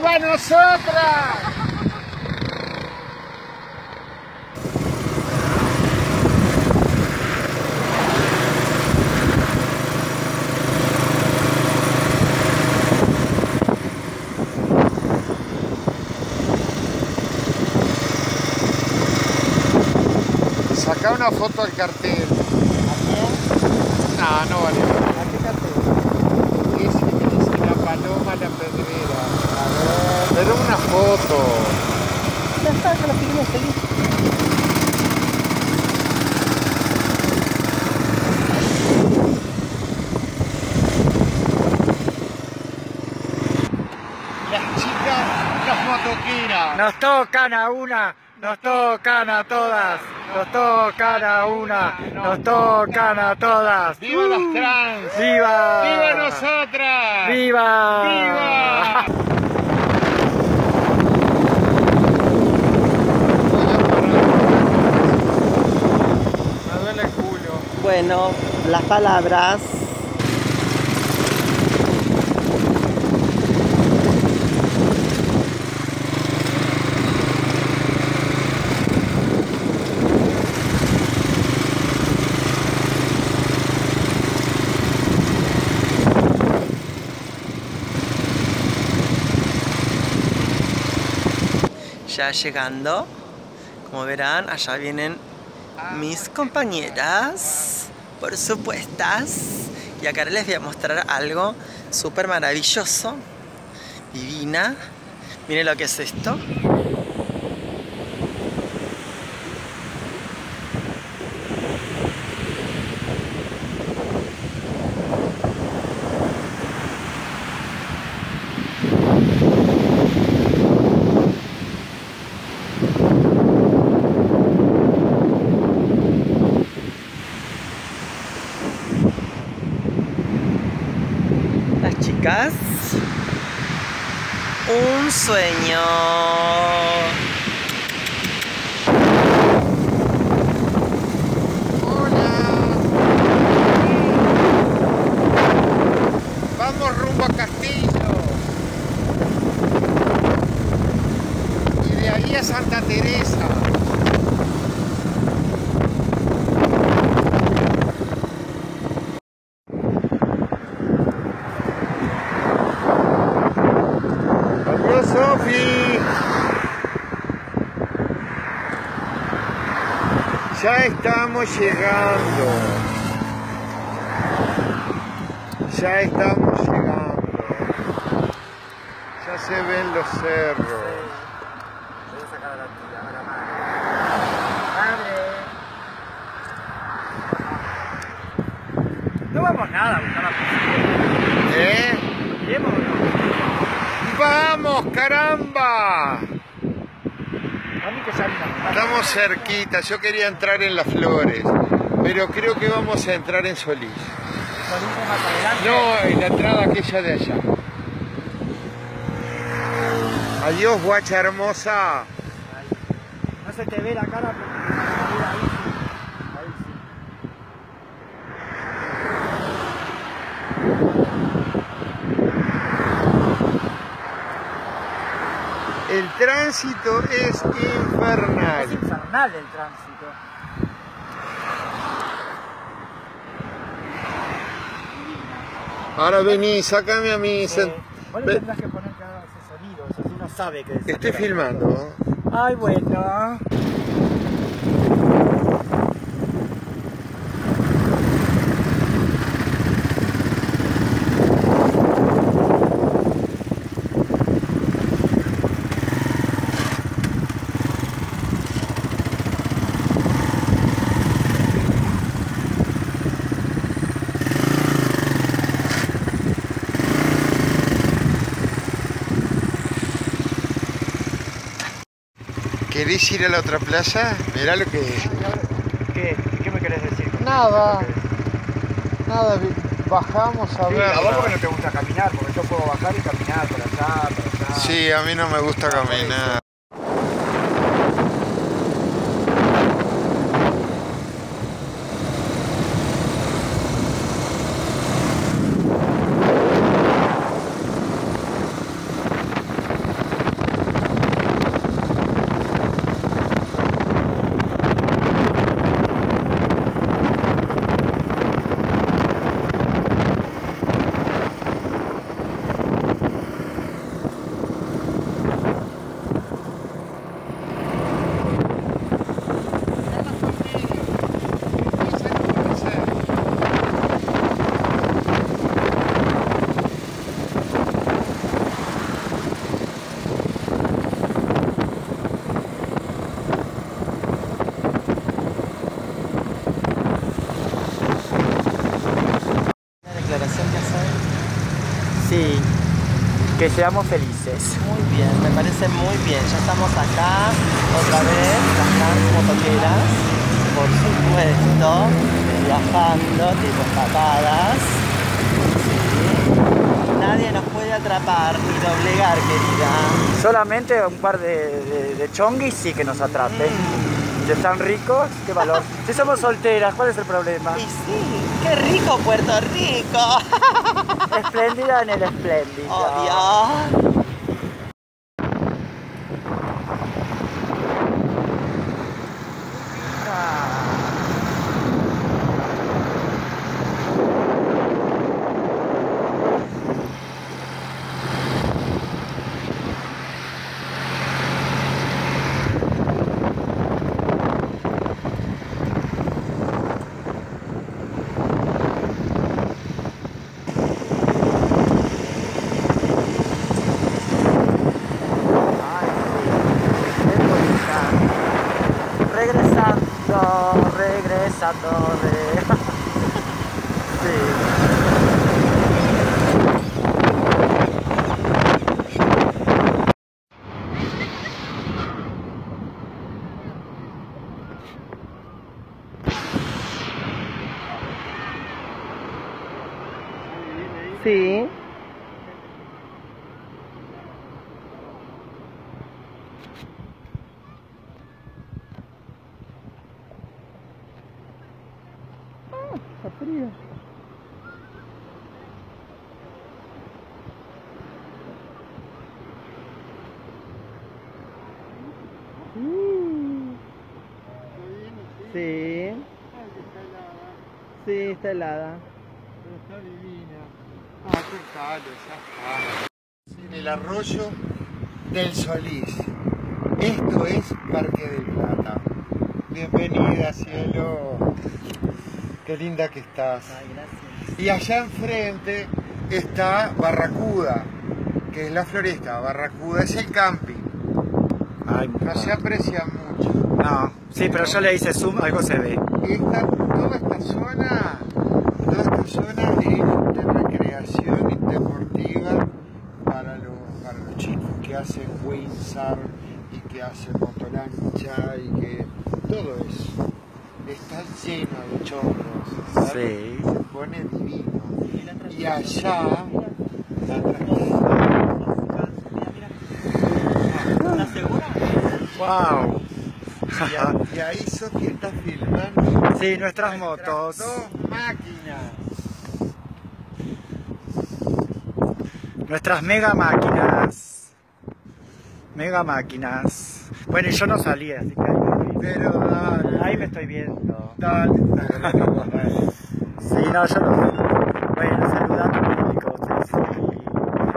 ¡Viva nosotras! Saca una foto al cartel. No, no vale. ¿A qué cartel? La paloma la pedrera. Pero una foto. Ya está, ya lo filmé, seguí. Las chicas, las motoqueras. Nos tocan a una, nos tocan a todas, nos tocan a una, nos tocan a todas. ¡Viva las trans! ¡Viva! ¡Viva nosotras! ¡Viva! ¡Viva! Me duele el culo. Bueno, las palabras. Ya llegando, como verán, allá vienen mis compañeras, por supuestas. Y acá les voy a mostrar algo súper maravilloso, divina. Miren lo que es esto. Un sueño. Vamos rumbo a Castillo. Y de ahí a Santa Teresa. Adiós, Sofi. Ya estamos llegando. Ya estamos llegando. Ya se ven los cerros. No vamos nada a buscar la. ¿Eh? ¡Vamos, caramba! Que. Estamos cerquita. Yo quería entrar en las flores. Pero creo que vamos a entrar en Solís. Más. No, en la entrada aquella de allá. Adiós, guacha hermosa. No se te ve la cara porque ahí sí. Ahí sí. El tránsito es Es infernal. infernal el tránsito. Ahora vení, sácame a mí. Eh, vos le tendrás que poner haga ese sonido, eso sí uno sabe que es Estoy filmando. Ay, bueno. ¿Querés ir a la otra plaza? Mirá lo que es. ¿Qué? ¿Qué me querés decir? Nada. Nada, bajamos a Sí, ver. a vos porque no te gusta caminar, porque yo puedo bajar y caminar por allá, por allá. Sí, a mí no me gusta caminar. Que seamos felices. Muy bien, me parece muy bien. Ya estamos acá otra vez, las motoqueras, por supuesto, viajando, tipo tapadas. Nadie nos puede atrapar ni doblegar, querida. Solamente un par de, de, chonguis sí que nos atrapen. Si están ricos, qué valor. Si somos solteras, ¿cuál es el problema? Y sí, qué rico Puerto Rico. Espléndida en el espléndido. Obvio. Ah, está frío. Mm. Sí. Sí, está helada. Pero está divina. Ah, qué ya En el arroyo del Solís. Esto es Parque del Plata. Bienvenida, cielo. Qué linda que estás. Ay, gracias. Y allá enfrente está Barracuda, que es la floresta. Barracuda es el camping. Ay, No se aprecia mucho. No, sí, pero yo le hice zoom, algo se ve. Esta, toda esta zona, toda esta zona es de recreación deportiva para los, para los chicos que hacen windsurf y que hacen motolancha y que todo eso está lleno de chorros. Sí. Se pone divino. Y allá. Wow. y, a- y ahí Sofía está filmando Sí, nuestras nuestras motos. dos máquinas. Nuestras mega máquinas. Mega máquinas. Bueno, y yo no salí, así que ahí me vi. Pero dale, Ahí me estoy viendo. dale, dale. Sí, no, yo no. Bueno, saluda a tu público. sí, sí.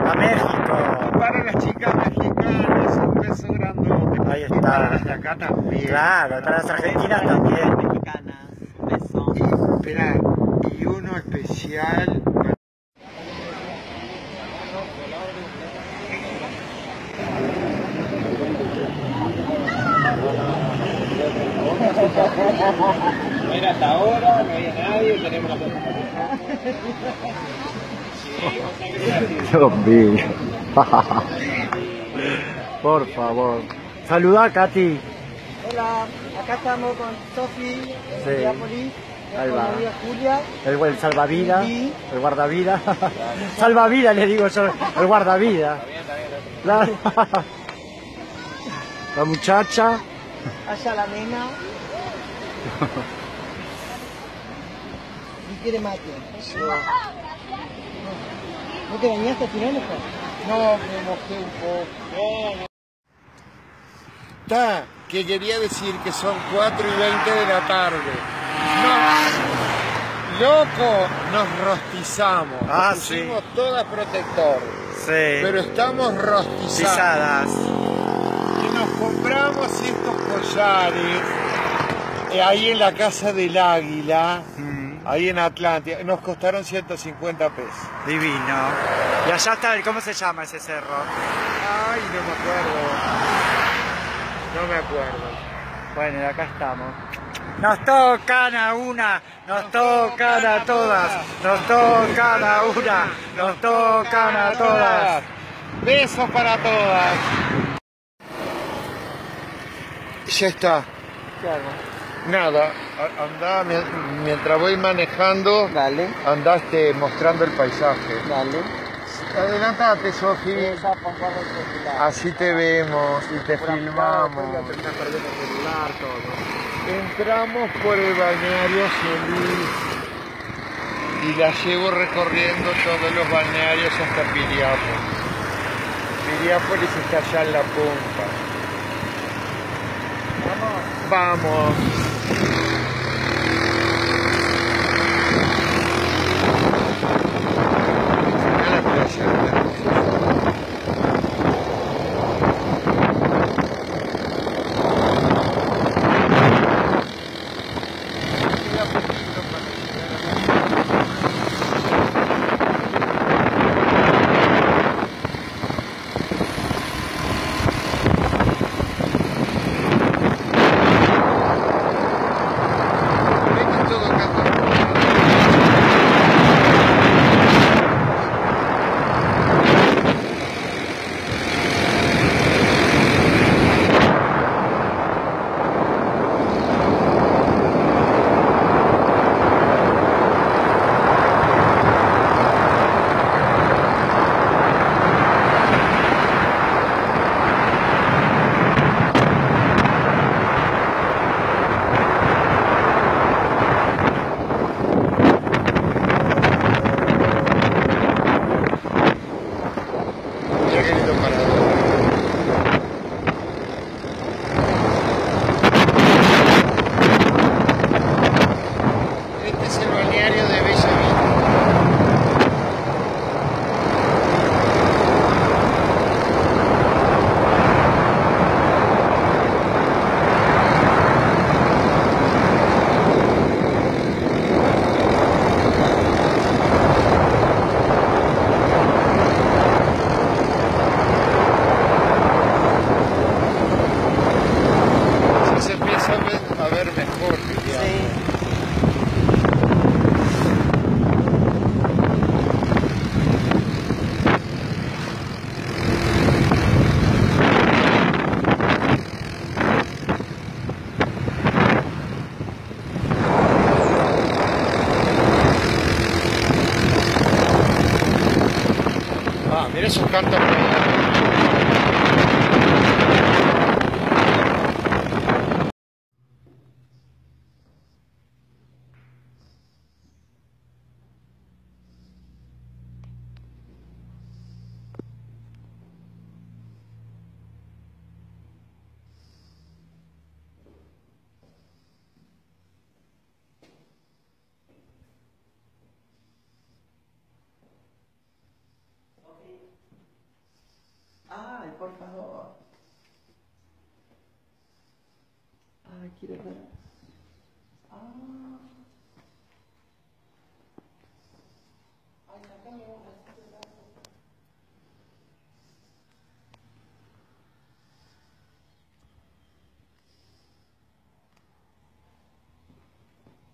A México. Para las chicas mexicanas, un beso grandote. Ahí Y está. para las de acá también. Claro, para las argentinas también. Mexicanas. Un beso. Y, espera, y uno especial. Hasta ahora no había nadie, tenemos la Dios mío. Por favor. Saluda a Katy. Hola, acá estamos con Sofi, Sí. Ahí va. Julia. El, el salvavidas. El guardavidas. salvavidas le digo yo. El guardavidas. La, la muchacha. Allá la nena. ¿Y quiere mate? ¿No te bañaste al final, hijo? No, me mojé un poco. Ta, que quería decir que son 4 y 20 de la tarde. No, loco, nos rostizamos. Ah, Nos pusimos todas protector. Sí. Pero estamos rostizados. Pisadas. Y nos compramos estos collares eh, ahí en la casa del águila, Mm, ahí en Atlántida. Nos costaron 150 pesos. divino. Y allá está el, ¿cómo se llama ese cerro? Ay, no me acuerdo. No me acuerdo. Bueno, y acá estamos. Nos tocan a una, nos tocan a todas, nos tocan a una, nos tocan a todas. Besos para todas. Ya está. Nada, andá mi- mientras voy manejando, Dale, andaste mostrando el paisaje. dale. Adelantate, Sofi. Así te vemos y te filmamos. celular. Entramos por el balneario Solís y la llevo recorriendo todos los balnearios hasta Piriápolis. Piriápolis está allá en la punta. Vamos. Mirá Sí. Ah, mira esos cantos. Ay, por favor.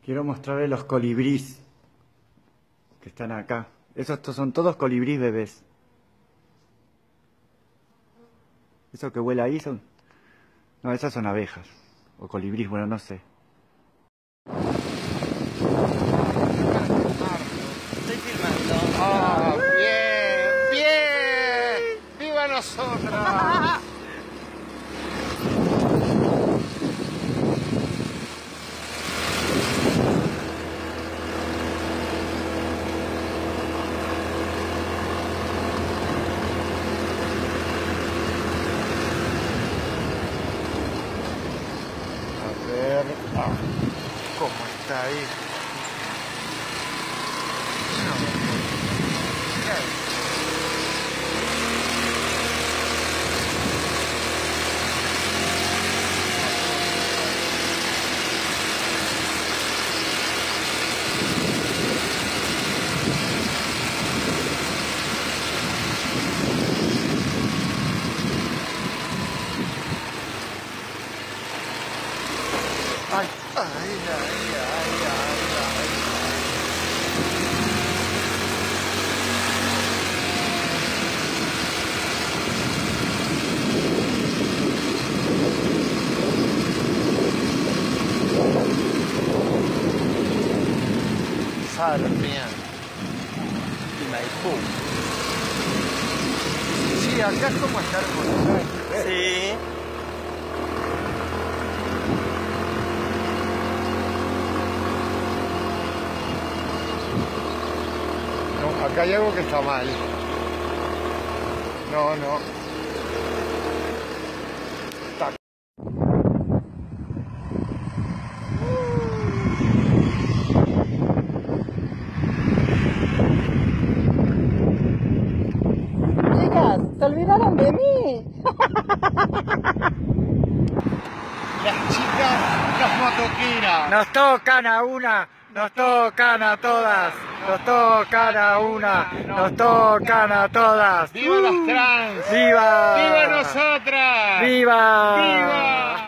Quiero mostrarles los colibrís que están acá. Esos son todos colibrís bebés. Eso que huele ahí son... No, esas son abejas. O colibrís, bueno, no sé. Estoy filmando. Ah, bien, bien. ¡Viva nosotras! A ver, ah, ¿cómo está ahí? No, mira eso. Ay, ay, ay, ay, ay, ay. pum. Sí, acá es como estar. ¿eh? Sí. No, acá hay algo que está mal. No, no. Está Chicas, se olvidaron de mí. Las chicas, las motoqueras. Nos tocan a una, nos tocan a todas, nos tocan a una, nos tocan a todas. ¡Viva las trans! ¡Viva! ¡Viva nosotras! ¡Viva! ¡Viva!